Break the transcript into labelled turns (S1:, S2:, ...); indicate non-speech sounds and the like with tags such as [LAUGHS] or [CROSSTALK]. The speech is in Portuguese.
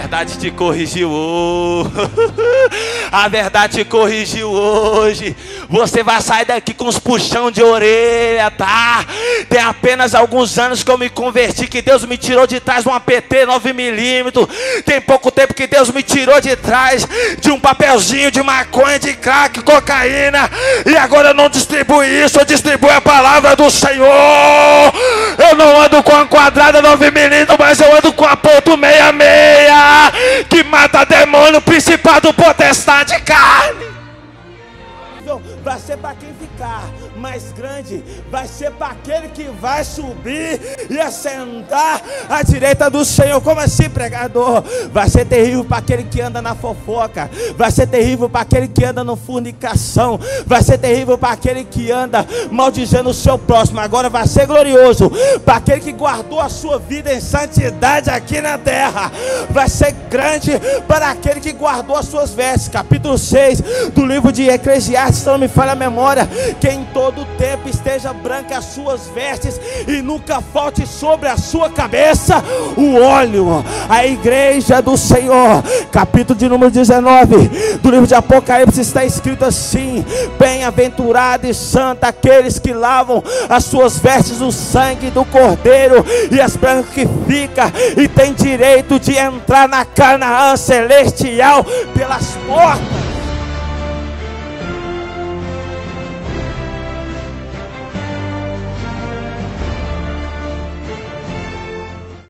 S1: verdade te corrigiu hoje. [LAUGHS] A verdade te corrigiu hoje. Você vai sair daqui com os puxão de orelha, tá? Tem apenas alguns anos que eu me converti, que Deus me tirou de trás de um APT 9mm. Tem pouco tempo que Deus me tirou de trás de um papelzinho de maconha, de crack, cocaína. E agora eu não distribuo isso, eu distribuo a palavra do Senhor. Eu não ando com a quadrada 9mm, principado, potestade.
S2: Vai ser para quem ficar mais grande vai ser para aquele que vai subir e assentar à direita do Senhor. Como assim, pregador? Vai ser terrível para aquele que anda na fofoca, vai ser terrível para aquele que anda no fornicação, vai ser terrível para aquele que anda maldizendo o seu próximo. Agora vai ser glorioso para aquele que guardou a sua vida em santidade aqui na terra. Vai ser grande para aquele que guardou as suas vestes. Capítulo 6 do livro de Eclesiastes, não me falha a memória, que em todo tempo esteja branca as suas vestes e nunca falte sobre a sua cabeça o óleo. A igreja do Senhor, capítulo de número 19 do livro de Apocalipse está escrito assim: Bem-aventurado e santo aqueles que lavam as suas vestes no sangue do Cordeiro e as brancas que fica e tem direito de entrar na Canaã celestial pelas portas.